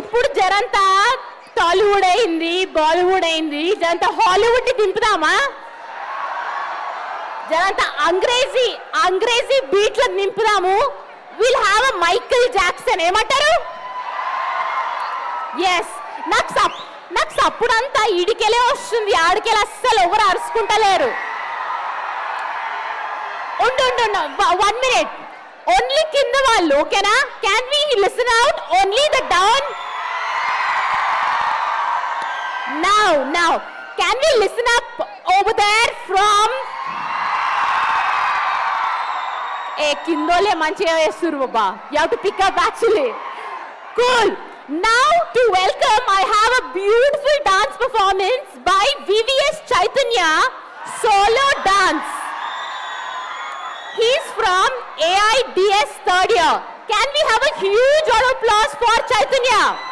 ఇప్పుడు జరంతా టాలీవుడ్ అయింది బాలీవుడ్ అయింది జరంతా హాలీవుడ్ ని దింపుదామా జరంతా అంగ్రేజీ అంగ్రేజీ బీట్ల నింపుదాము will have a Michael Jackson ఏమంటారు ఎస్ నాకు సప్ నాకు సప్పుడంతా ఇడికెలే వస్తుంది ఆడికెళ్ళి అస్సలు ఎవరు అరుచుకుంటలేరు ఉండు ఉండు వన్ మినిట్ ఓన్లీ కింద వాళ్ళు ఓకేనా can we listen out only the now, Can we listen up over there from... kindole You have to pick up actually. Cool. Now to welcome, I have a beautiful dance performance by VVS Chaitanya, solo dance. He's from AIDS third year. Can we have a huge round of applause for Chaitanya?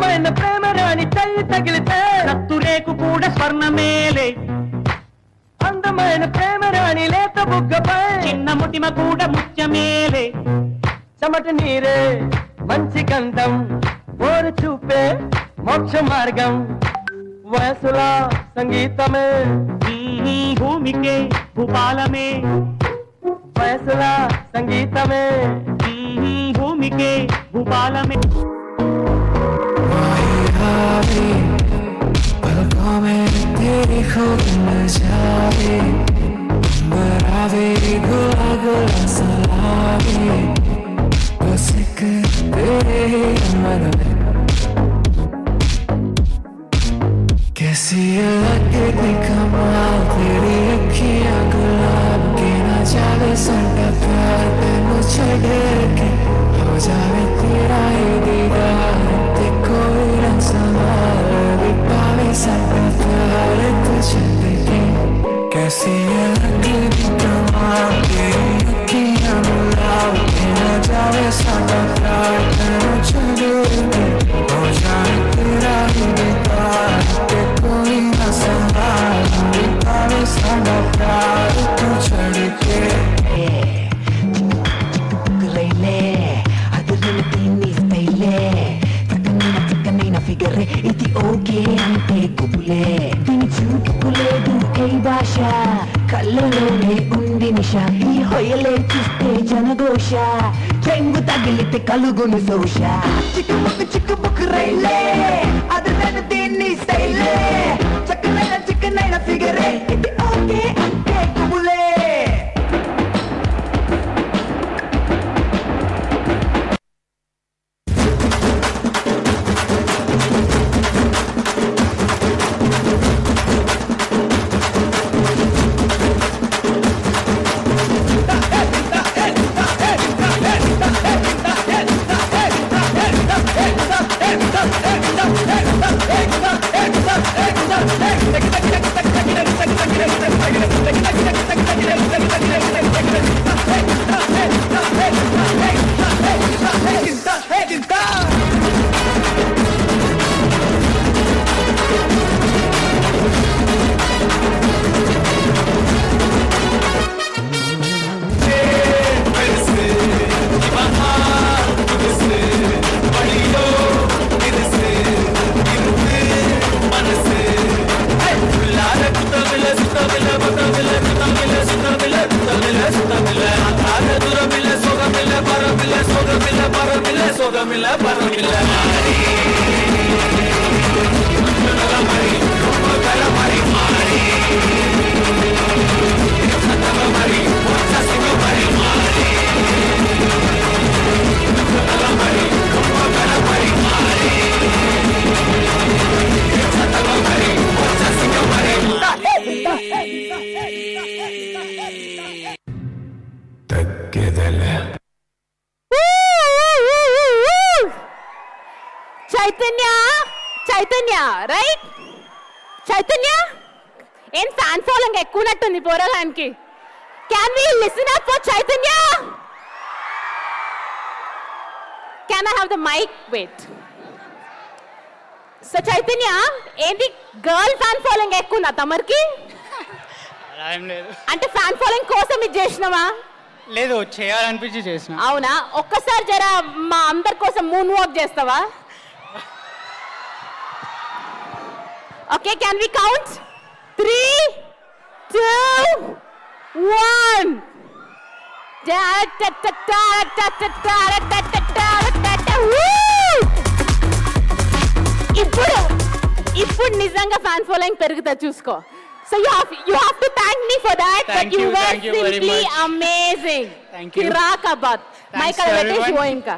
ప్రేమైన ప్రేమరాణి తల్లి తగిలితే నత్తురేకు కూడా స్వర్ణ మేలే అందమైన ప్రేమరాణి లేత బుగ్గపై చిన్న ముటిమ కూడా ముత్యమేలే చెమట నీరే మంచి గంధం ఓరు చూపే మోక్ష మార్గం వయసుల సంగీతమే భూమికే భూపాలమే వయసుల సంగీతమే భూమికే భూపాలమే तेरी लगे दी कमाल तेरी अखियां हो जावे तेरा ही दीदार కళ్ళులే చూపులేదు ఏ భాష కళ్ళలోనే ఉంది నిష ఈ హొయలే చూస్తే జనఘోష చెంగు తగిలితే కలుగును సోష بالله చైతన్య చైతన్య రైట్ చైతన్య ఏం ఫ్యాన్ ఫాలోయింగ్ ఉన్నట్టుంది పోరగానికి can we listen up for Chaitanya can I have the mic wait so Chaitanya ఏంటి గర్ల్ ఫ్యాన్ ఫాలోయింగ్ ఎక్కువ తమరికి అంటే ఫ్యాన్ ఫాలోయింగ్ కోసం ఇది చేసినావా లేదు చేయాలనిపించి చేసిన అవునా ఒక్కసారి జరా మా అందరి కోసం మూన్ వాక్ చేస్తావా Okay, can we count? Three, two, one. ఇప్పుడు ఇప్పుడు నిజంగా ఫ్యాన్ ఫాలోయింగ్ పెరుగుతా చూసుకో So you have you have to thank me for that. Thank but you, you were simply you amazing. Thank you. Kirakabat. Michael Vetesh Goenka.